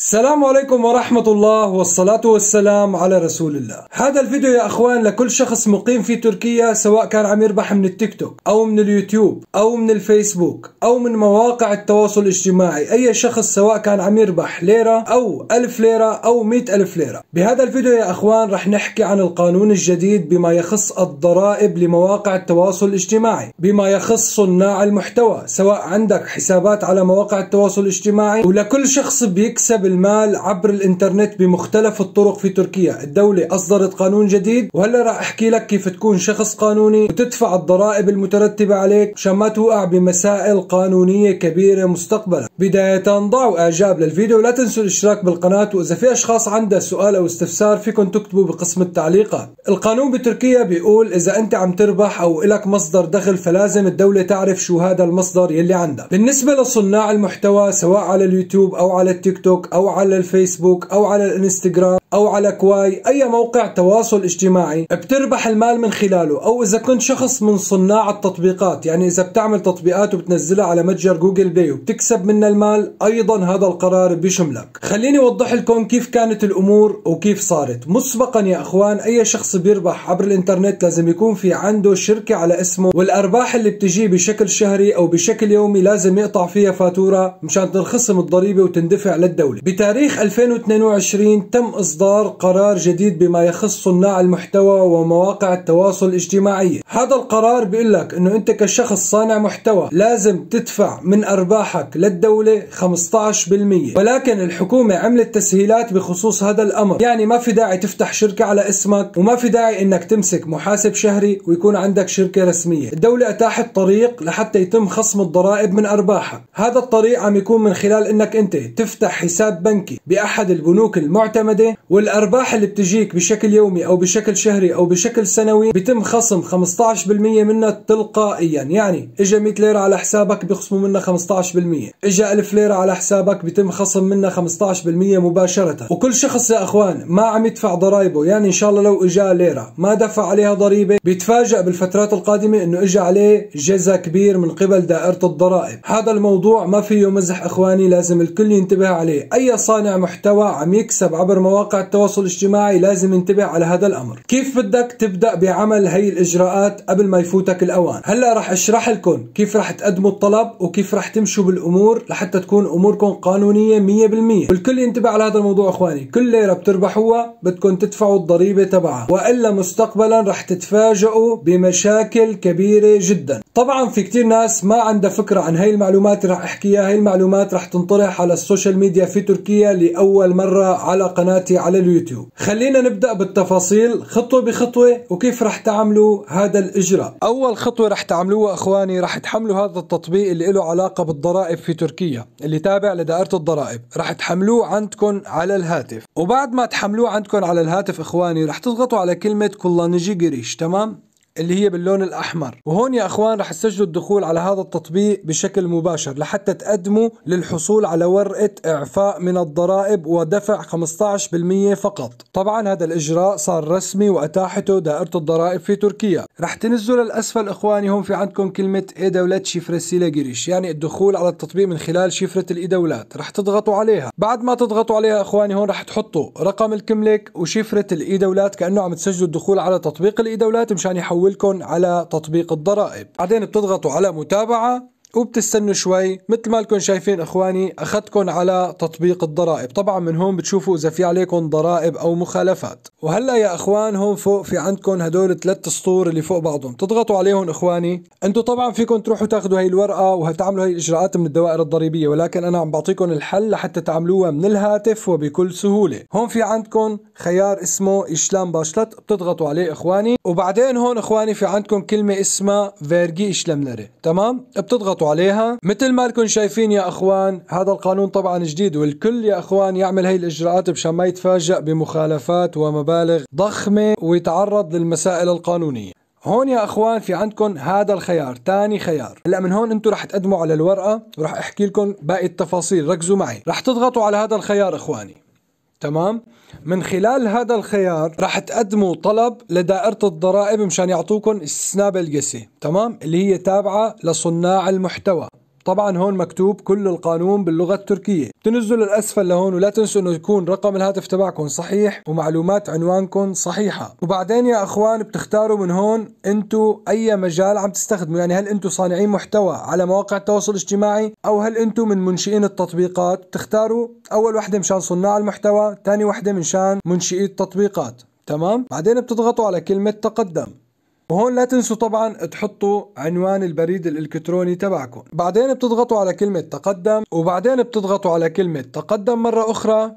السلام عليكم ورحمة الله والصلاة والسلام على رسول الله. هذا الفيديو يا أخوان لكل شخص مقيم في تركيا سواء كان عم يربح من التيك توك أو من اليوتيوب أو من الفيسبوك أو من مواقع التواصل الاجتماعي. أي شخص سواء كان عم يربح ليرة أو ألف ليرة أو مئة ألف ليرة. بهذا الفيديو يا أخوان رح نحكي عن القانون الجديد بما يخص الضرائب لمواقع التواصل الاجتماعي بما يخص صناع المحتوى سواء عندك حسابات على مواقع التواصل الاجتماعي. ولكل شخص بيكسب المال عبر الإنترنت بمختلف الطرق في تركيا. الدولة أصدرت قانون جديد وهلا راح أحكي لك كيف تكون شخص قانوني وتدفع الضرائب المترتبة عليك مشان ما توقع بمسائل قانونية كبيرة مستقبلا. بداية ضعوا إعجاب للفيديو. ولا تنسوا الإشتراك بالقناة وإذا في أشخاص عندها سؤال أو استفسار فيكم تكتبوا بقسم التعليقات. القانون بتركيا بيقول إذا أنت عم تربح أو إلك مصدر دخل فلازم الدولة تعرف شو هذا المصدر يلي عندك. بالنسبة لصناع المحتوى سواء على اليوتيوب أو على التيك توك أو على الفيسبوك أو على الإنستغرام. أو على كواي أي موقع تواصل اجتماعي بتربح المال من خلاله. أو إذا كنت شخص من صناع التطبيقات يعني إذا بتعمل تطبيقات وبتنزلها على متجر جوجل بلاي وبتكسب منها المال أيضا هذا القرار بيشملك خليني أوضح لكم كيف كانت الأمور وكيف صارت. مسبقا يا أخوان أي شخص بيربح عبر الإنترنت لازم يكون في عنده شركة على اسمه والأرباح اللي بتجي بشكل شهري أو بشكل يومي لازم يقطع فيها فاتورة مشان تنخصم الضريبة وتندفع للدولة. بتاريخ 2022 تم إصدار قرار جديد بما يخص صناع المحتوى ومواقع التواصل الاجتماعي. هذا القرار بيقول لك إنه أنت كشخص صانع محتوى لازم تدفع من أرباحك للدولة 15% ولكن الحكومة عملت تسهيلات بخصوص هذا الأمر. يعني ما في داعي تفتح شركة على اسمك وما في داعي إنك تمسك محاسب شهري ويكون عندك شركة رسمية. الدولة أتاحت طريق لحتى يتم خصم الضرائب من أرباحك. هذا الطريق عم يكون من خلال إنك أنت تفتح حساب بنكي بأحد البنوك المعتمدة والأرباح اللي بتجيك بشكل يومي أو بشكل شهري أو بشكل سنوي بتم خصم 15% منها تلقائيا. يعني إجا 100 ليرة على حسابك بيخصموا منها 15% إجا 1000 ليرة على حسابك بيتم خصم منها 15% مباشرة. وكل شخص يا أخوان ما عم يدفع ضرائبه. يعني إن شاء الله لو إجا ليرة ما دفع عليها ضريبة بيتفاجأ بالفترات القادمة إنه إجا عليه جزا كبير من قبل دائرة الضرائب. هذا الموضوع ما فيه مزح أخواني لازم الكل ينتبه عليه. أي صانع محتوى عم يكسب عبر مواقع التواصل الاجتماعي لازم ينتبه على هذا الأمر. كيف بدك تبدأ بعمل هي الإجراءات قبل ما يفوتك الأوان؟ هلا راح أشرح لكم كيف راح تقدموا الطلب وكيف راح تمشوا بالأمور لحتى تكون أموركم قانونية 100% والكل ينتبه على هذا الموضوع أخواني. كل ليرة بتربحوها بدكم تدفعوا الضريبة تبعها. وإلا مستقبلا راح تتفاجئوا بمشاكل كبيرة جدا. طبعا في كتير ناس ما عندها فكرة عن هي المعلومات اللي راح أحكيها. هي المعلومات راح تنطرح على ال social media في تركيا لأول مرة على قناتي على اليوتيوب. خلينا نبدأ بالتفاصيل. خطوة بخطوة وكيف رح تعملوا هذا الإجراء؟ أول خطوة رح تعملوها أخواني رح تحملوا هذا التطبيق اللي له علاقة بالضرائب في تركيا اللي تابع لدائرة الضرائب. رح تحملوه عندكم على الهاتف. وبعد ما تحملوه عندكم على الهاتف إخواني رح تضغطوا على كلمة kullanıcı giriş تمام؟ اللي هي باللون الأحمر. وهون يا أخوان رح تسجلوا الدخول على هذا التطبيق بشكل مباشر لحتى تقدموا للحصول على ورقة إعفاء من الضرائب ودفع 15% فقط. طبعا هذا الإجراء صار رسمي وأتاحته دائرة الضرائب في تركيا. رح تنزلوا للأسفل إخواني هون في عندكم كلمة إي دولت شفرة قريش يعني الدخول على التطبيق من خلال شفرة الإي دولات. رح تضغطوا عليها. بعد ما تضغطوا عليها إخواني هون رح تحطوا رقم الكملك وشفرة الإي دولات كأنه عم تسجلوا الدخول على تطبيق الإي دولات مشان يحول يحولكم على تطبيق الضرائب. بعدين بتضغطوا على متابعة وبتستنوا شوي. مثل ما لكم شايفين إخواني أخذتكم على تطبيق الضرائب. طبعا من هون بتشوفوا إذا في عليكم ضرائب أو مخالفات. وهلأ يا إخوان هون فوق في عندكم هدول ثلاث سطور اللي فوق بعضهم. تضغطوا عليهم إخواني. أنتم طبعا فيكم تروحوا تاخذوا هي الورقة وهتعملوا هي الإجراءات من الدوائر الضريبية. ولكن أنا عم بعطيكم الحل لحتى تعملوها من الهاتف وبكل سهولة. هون في عندكم خيار اسمه إشلام باشلت. بتضغطوا عليه إخواني. وبعدين هون إخواني في عندكم كلمة اسمها فيرجي اشلملري تمام؟ بتضغطوا ضغطوا عليها. مثل ما لكم شايفين يا أخوان هذا القانون طبعا جديد والكل يا أخوان يعمل هي الإجراءات مشان ما يتفاجأ بمخالفات ومبالغ ضخمة ويتعرض للمسائل القانونية. هون يا أخوان في عندكم هذا الخيار ثاني خيار. هلأ من هون أنتم رح تقدموا على الورقة وراح أحكي لكم باقي التفاصيل ركزوا معي. رح تضغطوا على هذا الخيار أخواني. تمام؟ من خلال هذا الخيار راح تقدموا طلب لدائرة الضرائب مشان يعطوكم استثناء بالقسي تمام؟ اللي هي تابعة لصناع المحتوى. طبعا هون مكتوب كل القانون باللغة التركية. تنزلوا الأسفل لهون ولا تنسوا إنه يكون رقم الهاتف تبعكم صحيح ومعلومات عنوانكم صحيحة. وبعدين يا أخوان بتختاروا من هون انتو أي مجال عم تستخدموا. يعني هل انتو صانعين محتوى على مواقع التواصل الاجتماعي أو هل انتو من منشئين التطبيقات؟ بتختاروا أول وحدة مشان صناع المحتوى ثاني وحدة مشان منشئي التطبيقات. تمام؟ بعدين بتضغطوا على كلمة تقدم. وهون لا تنسوا طبعا تحطوا عنوان البريد الإلكتروني تبعكم. بعدين بتضغطوا على كلمة تقدم وبعدين بتضغطوا على كلمة تقدم مرة أخرى.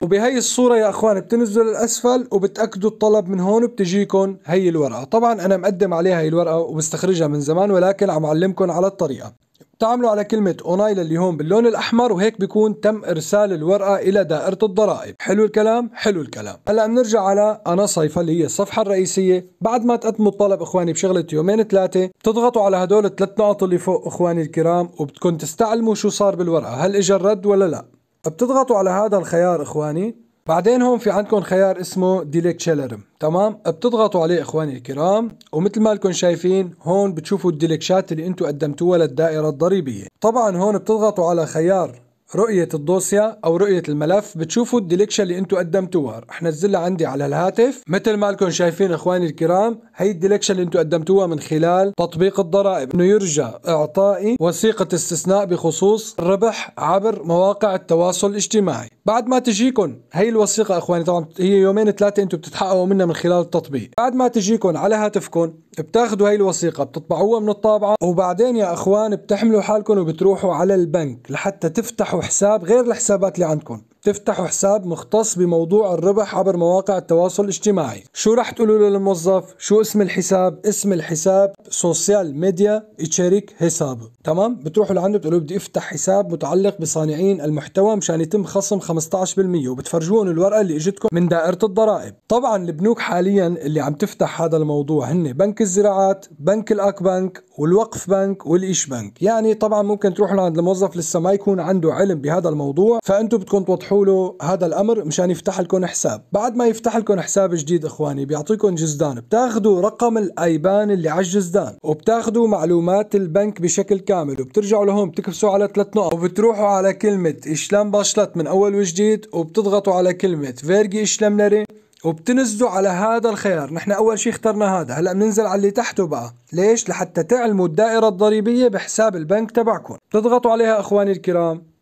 وبهي الصورة يا أخوان بتنزلوا للاسفل وبتأكدوا الطلب من هون وبتجيكم هي الورقة. طبعا أنا مقدم عليها هي الورقة وبستخرجها من زمان ولكن عم علمكم على الطريقة. تعملوا على كلمة أونايل اللي هون باللون الأحمر وهيك بيكون تم إرسال الورقة إلى دائرة الضرائب. حلو الكلام؟ حلو الكلام. هلأ بنرجع على أنا صيفة اللي هي الصفحة الرئيسية. بعد ما تقدموا الطلب إخواني بشغلة يومين ثلاثة تضغطوا على هدول الثلاث نقط اللي فوق إخواني الكرام وبدكم تستعلموا شو صار بالورقة. هل اجى الرد ولا لا؟ بتضغطوا على هذا الخيار إخواني. بعدين هون في عندكم خيار اسمه ديليك شيلرم تمام؟ بتضغطوا عليه إخواني الكرام ومثل ما لكم شايفين هون بتشوفوا الديليكشات اللي أنتم قدمتوها للدائرة الضريبية. طبعا هون بتضغطوا على خيار رؤية الدوسيا أو رؤية الملف بتشوفوا الديليكشن اللي أنتم قدمتوها. رح نزلها عندي على الهاتف. مثل ما لكم شايفين إخواني الكرام هي الديليكشن اللي أنتم قدمتوها من خلال تطبيق الضرائب. إنه يرجى إعطائي وثيقة استثناء بخصوص الربح عبر مواقع التواصل الاجتماعي. بعد ما تجيكم هي الوثيقة إخواني طبعا هي يومين ثلاثة أنتم بتتحققوا منها من خلال التطبيق. بعد ما تجيكم على هاتفكم بتاخذوا هاي الوثيقة بتطبعوها من الطابعة. وبعدين يا إخوان بتحملوا حالكم وبتروحوا على البنك لحتى تفتحوا حساب غير الحسابات اللي عندكم تفتحوا حساب مختص بموضوع الربح عبر مواقع التواصل الاجتماعي. شو راح تقولوا للموظف؟ شو اسم الحساب؟ اسم الحساب social ميديا يشارك حسابه تمام؟ بتروحوا لعنده بتقولوا بدي افتح حساب متعلق بصانعين المحتوى مشان يتم خصم 15% وبتفرجون الورقة اللي اجتكم من دائرة الضرائب. طبعا البنوك حاليا اللي عم تفتح هذا الموضوع هن بنك الزراعات بنك الآك بنك والوقف بنك والإيش بنك. يعني طبعا ممكن تروحوا لعند الموظف لسه ما يكون عنده علم بهذا الموضوع فانتم بدكم توضحوا له هذا الأمر مشان يفتح لكم حساب. بعد ما يفتح لكم حساب جديد إخواني بيعطيكم جزدان. بتاخذوا رقم الأيبان اللي على الجزدان وبتاخذوا معلومات البنك بشكل كامل وبترجعوا لهون بتكبسوا على ثلاث نقط وبتروحوا على كلمة işlem başlat من أول وجديد وبتضغطوا على كلمة vergi işlemleri وبتنزلوا على هذا الخيار. نحن أول شيء اخترنا هذا. هلأ بننزل على اللي تحته بقى. ليش؟ لحتى تعلموا الدائرة الضريبية بحساب البنك تبعكم. بتضغطوا عليها إخواني الكرام.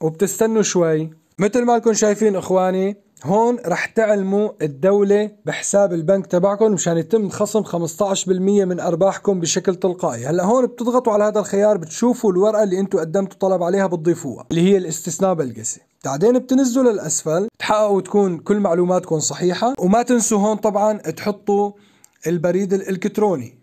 وبتستنوا شوي. مثل ما لكم شايفين إخواني هون رح تعلموا الدولة بحساب البنك تبعكم مشان يتم خصم 15% من أرباحكم بشكل تلقائي، هلأ هون بتضغطوا على هذا الخيار بتشوفوا الورقة اللي أنتم قدمتوا طلب عليها بتضيفوها اللي هي الاستثناء بلقسي، بعدين بتنزلوا للأسفل تحققوا تكون كل معلوماتكم صحيحة وما تنسوا هون طبعا تحطوا البريد الإلكتروني.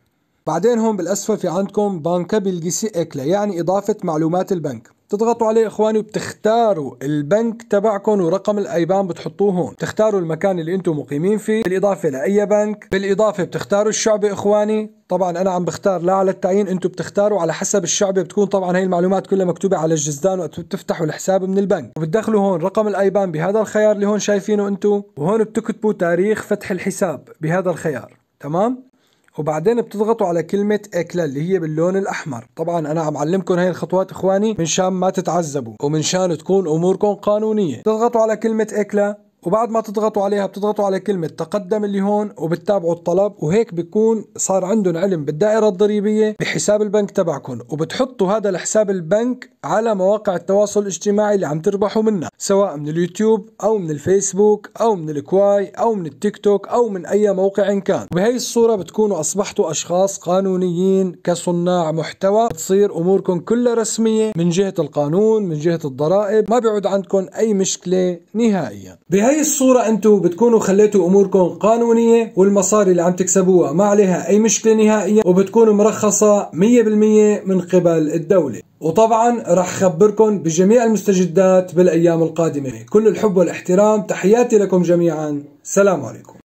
بعدين هون بالأسفل في عندكم بانكا بلقسي إكلا يعني إضافة معلومات البنك. بتضغطوا عليه إخواني وبتختاروا البنك تبعكم ورقم الأيبان بتحطوه هون. بتختاروا المكان اللي أنتم مقيمين فيه بالإضافة لأي بنك. بالإضافة بتختاروا الشعبه إخواني. طبعا أنا عم بختار لا على التعيين أنتم بتختاروا على حسب الشعبه بتكون طبعا هي المعلومات كلها مكتوبة على الجزدان وقت بتفتحوا الحساب من البنك. وبتدخلوا هون رقم الأيبان بهذا الخيار اللي هون شايفينه أنتم. وهون بتكتبوا تاريخ فتح الحساب بهذا الخيار. تمام؟ وبعدين بتضغطوا على كلمة ekle اللي هي باللون الأحمر. طبعا أنا عم علمكم هاي الخطوات إخواني من شان ما تتعذبوا ومن شان تكون اموركم قانونية. تضغطوا على كلمة ekle وبعد ما تضغطوا عليها بتضغطوا على كلمة تقدم اللي هون وبتتابعوا الطلب وهيك بيكون صار عندهم علم بالدائرة الضريبية بحساب البنك تبعكم وبتحطوا هذا الحساب البنك على مواقع التواصل الاجتماعي اللي عم تربحوا منها سواء من اليوتيوب أو من الفيسبوك أو من الكواي أو من التيك توك أو من أي موقع كان. وبهي الصورة بتكونوا أصبحتوا أشخاص قانونيين كصناع محتوى بتصير أموركم كلها رسمية من جهة القانون من جهة الضرائب ما بيعود عندكم أي مشكلة نهائيا. بهي بهي الصورة أنتم بتكونوا خليتوا اموركم قانونية والمصاري اللي عم تكسبوها. ما عليها أي مشكلة نهائية وبتكونوا مرخصة 100% من قبل الدولة. وطبعا راح خبركم بجميع المستجدات بالأيام القادمة. كل الحب والإحترام تحياتي لكم جميعا. سلام عليكم.